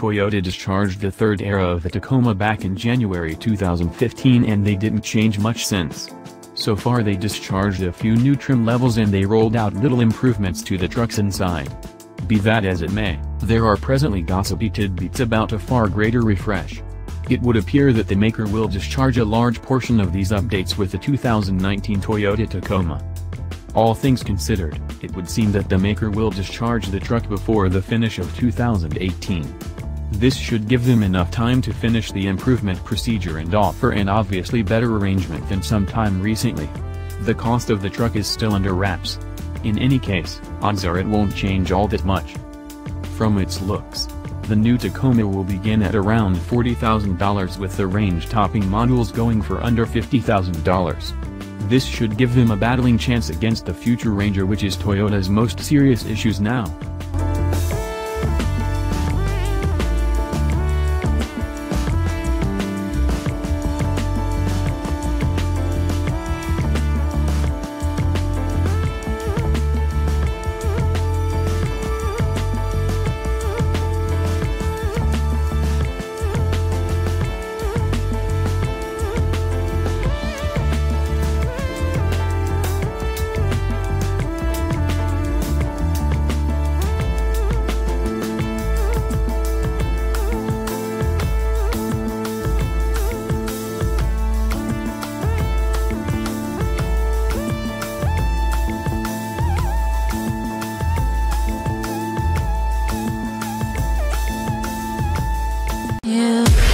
Toyota discharged the third era of the Tacoma back in January 2015 and they didn't change much since. So far they discharged a few new trim levels and they rolled out little improvements to the truck's inside. Be that as it may, there are presently gossipy tidbits about a far greater refresh. It would appear that the maker will discharge a large portion of these updates with the 2019 Toyota Tacoma. All things considered, it would seem that the maker will discharge the truck before the finish of 2018. This should give them enough time to finish the improvement procedure and offer an obviously better arrangement than some time recently. The cost of the truck is still under wraps. In any case, odds are it won't change all that much. From its looks, the new Tacoma will begin at around $40,000 with the range-topping models going for under $50,000. This should give them a battling chance against the future Ranger which is Toyota's most serious issues now. you